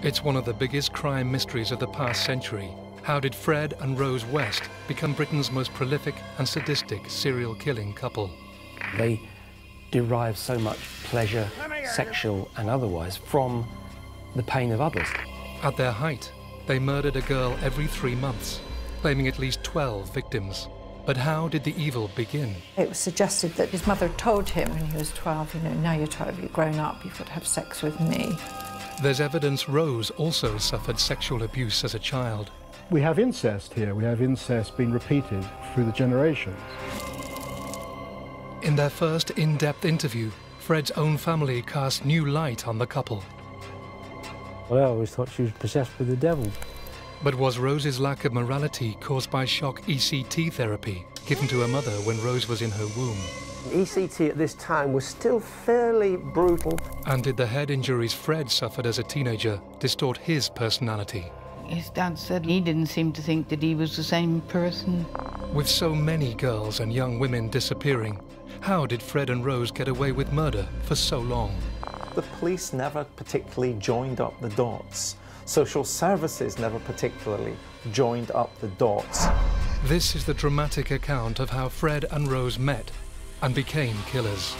It's one of the biggest crime mysteries of the past century. How did Fred and Rose West become Britain's most prolific and sadistic serial killing couple? They derive so much pleasure, sexual and otherwise, from the pain of others. At their height, they murdered a girl every three months, claiming at least 12 victims. But how did the evil begin? It was suggested that his mother told him when he was 12, you know, now you're 12, you've grown up, you've got to have sex with me. There's evidence Rose also suffered sexual abuse as a child. We have incest here. We have incest being repeated through the generations. In their first in-depth interview, Fred's own family cast new light on the couple. Well, I always thought she was possessed with the devil. But was Rose's lack of morality caused by shock ECT therapy given to her mother when Rose was in her womb? ECT at this time was still fairly brutal. And did the head injuries Fred suffered as a teenager distort his personality? His dad said he didn't seem to think that he was the same person. With so many girls and young women disappearing, how did Fred and Rose get away with murder for so long? The police never particularly joined up the dots. Social services never particularly joined up the dots. This is the dramatic account of how Fred and Rose met and became killers.